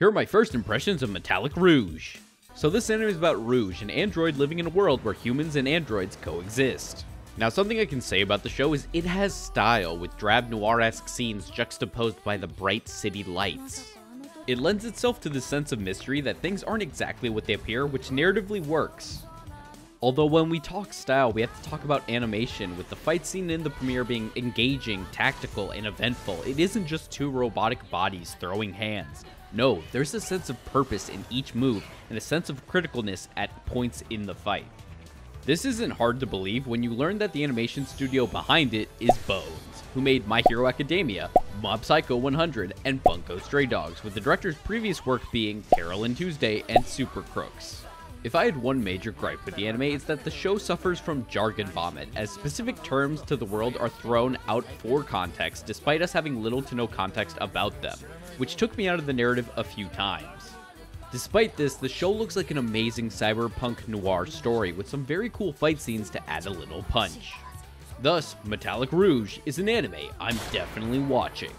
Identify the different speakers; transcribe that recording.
Speaker 1: Here are my first impressions of Metallic Rouge. So this anime is about Rouge, an android living in a world where humans and androids coexist. Now something I can say about the show is it has style, with drab noir-esque scenes juxtaposed by the bright city lights. It lends itself to the sense of mystery that things aren't exactly what they appear, which narratively works. Although when we talk style, we have to talk about animation, with the fight scene in the premiere being engaging, tactical, and eventful. It isn't just two robotic bodies throwing hands. No, there's a sense of purpose in each move and a sense of criticalness at points in the fight. This isn't hard to believe when you learn that the animation studio behind it is Bones, who made My Hero Academia, Mob Psycho 100, and Bungo Stray Dogs, with the director's previous work being Carole and Tuesday and Super Crooks. If I had one major gripe with the anime, it's that the show suffers from jargon vomit, as specific terms to the world are thrown out for context, despite us having little to no context about them, which took me out of the narrative a few times. Despite this, the show looks like an amazing cyberpunk noir story with some very cool fight scenes to add a little punch. Thus, Metallic Rouge is an anime I'm definitely watching.